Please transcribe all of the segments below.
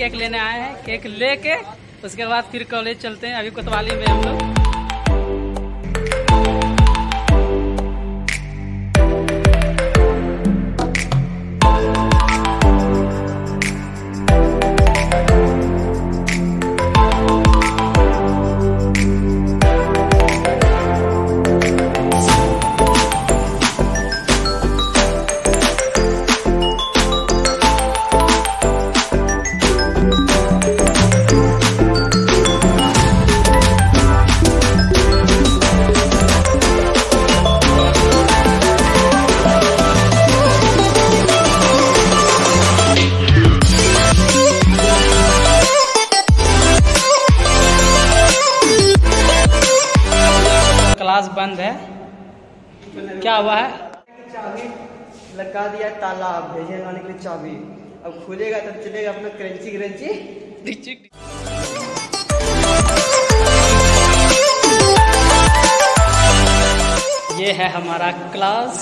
Cake लेने आए हैं। केक लेके, उसके बाद फिर कॉलेज चलते हैं। अभी कोतवाली में हम लोग। लगा दिया, ताला भेजे लाने के लिए चाबी। अब खुलेगा तब चलेगा अपना क्रंची क्रंची ये है हमारा क्लास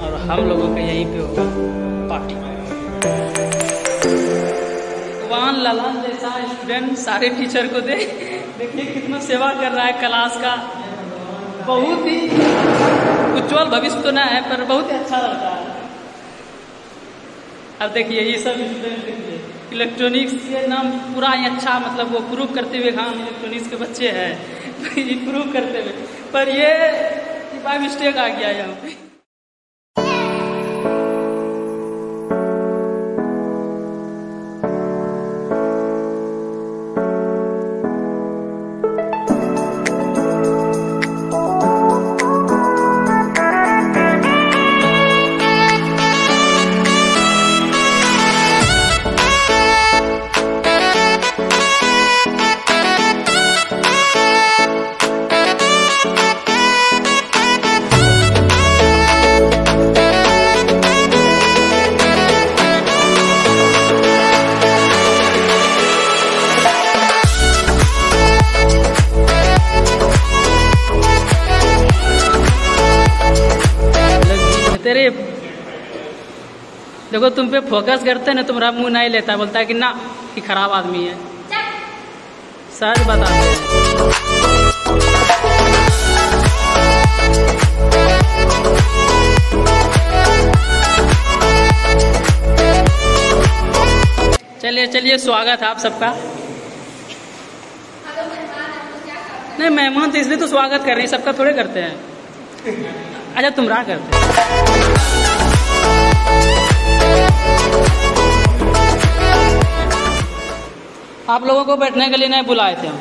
और हम लोगों का यहीं पे होगा पार्टी भगवान ललन जैसा स्टूडेंट सारे टीचर को दे। देखिए कितना सेवा कर रहा है क्लास का। बहुत ही उज्जवल भविष्य तो ना है, पर बहुत ही अच्छा लगता है। अब देखिए, ये सब स्टूडेंट इलेक्ट्रॉनिक्स के नाम पूरा ही अच्छा मतलब वो प्रूव करते हुए हाँ इलेक्ट्रॉनिक्स के बच्चे हैं। प्रूव करते हुए। पर ये बाय मिस्टेक आ गया यहाँ पे। तेरे देखो, तुम पे फोकस करते ना, तुम्हारा मुँह नहीं लेता, बोलता है कि ना, कि खराब आदमी है। सच बता चलिए चलिए, स्वागत है आप सबका। नहीं, मेहमान तो इसलिए तो स्वागत कर रहे हैं, सबका थोड़े करते हैं। अच्छा तुम रहा करते आप लोगों को बैठने के लिए नहीं बुलाए थे हम।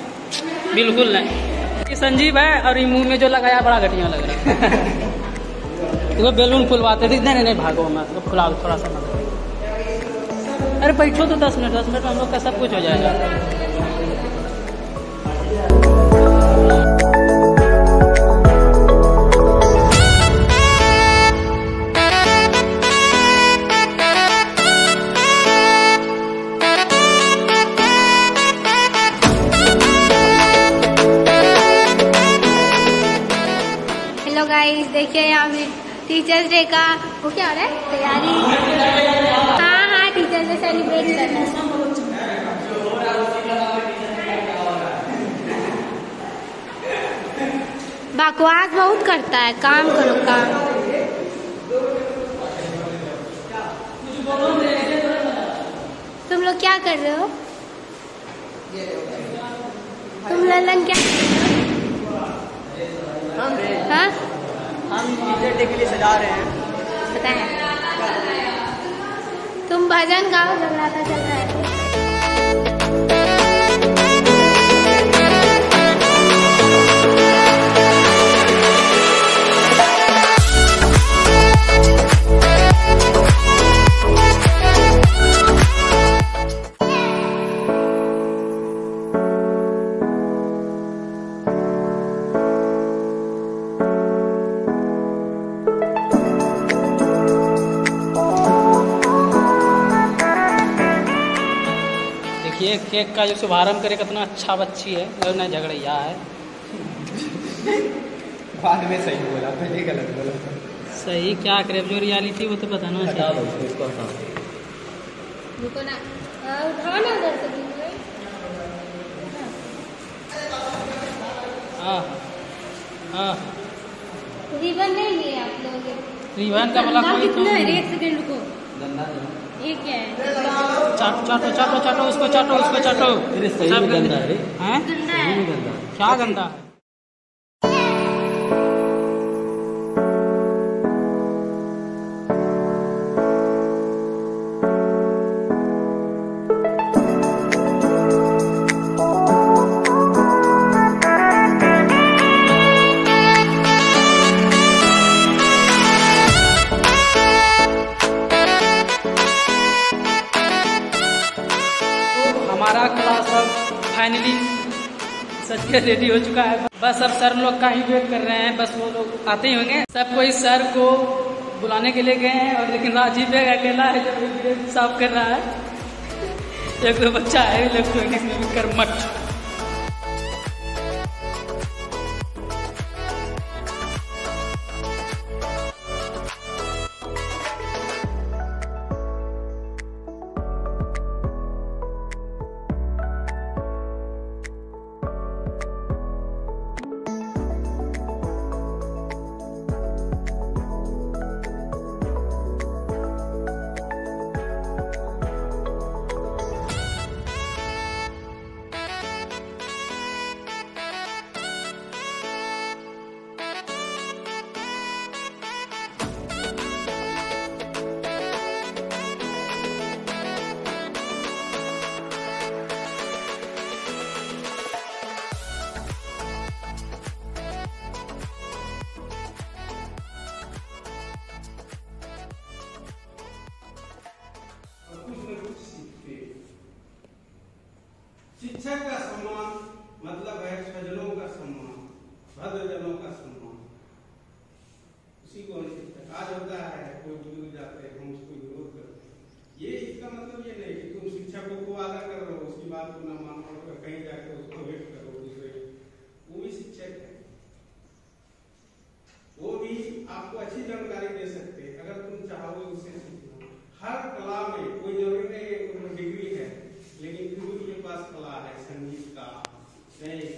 बिल्कुल नहीं। संजीव है और ये मुँह में जो लगाया, बड़ा घटिया लग रहा है। देखो बैलून फुलवाते थे। नहीं नहीं नहीं, भागो मैं फुला थोड़ा सा। अरे बैठो तो दस मिनट दस मिनट में हम लोग का सब कुछ हो जाएगा। गाइस देखिए यहाँ पे टीचर्स डे का वो क्या हो रहा है? तैयारी। हाँ हाँ टीचर्स डे सेलिब्रेट करना है। बकवास बहुत करता है काम करो काम। तुम लोग क्या कर रहे हो? तुम ललन क्या हम रे हाँ? हम टीचर डे के लिए सजा रहे हैं। है तुम भजन गाओ जगराता चल रहा है। देखिए केक का जो शुभारंभ करे कितना अच्छा बच्ची है। और ना झगड़िया है। बाद में सही बोला पहले गलत बोला। सही क्या करे? जो रियलिटी वो तो बताना हटा दो चाहिए रुको ना। उठाओ ना उधर से हाँ हाँ। रिबन नहीं लिए आप लोग। रिबन का बोला गंदा कोई कितना है तो- एक सेकंड ये क्या है? चाटो चाटो चाटो चाटो उसको चाटो उसको चाटो। सब गंदा है रे। गंदा है। गंदा है। क्या गंदा सच के रेडी हो चुका है। बस अब सर लोग का ही वेट कर रहे हैं। बस वो लोग आते ही होंगे। सब कोई सर को बुलाने के लिए गए हैं और लेकिन राजीव बेग अकेला है जब साफ़ कर रहा है। एक दो बच्चा है लेफ़्ट में भी कर्मठ। शिक्षक का सम्मान मतलब है सजनों का सम्मान, भद्रजनों का सम्मान। उसी को शिक्षक आज होता है, कोई बुज़ुर्ग जाते हैं हम उसको विरोध करते हैं। ये इसका मतलब ये नहीं कि तुम शिक्षकों को आदा कर रहे हो, उसकी बात को ना मान मानो कहीं जाकर उसको Hey.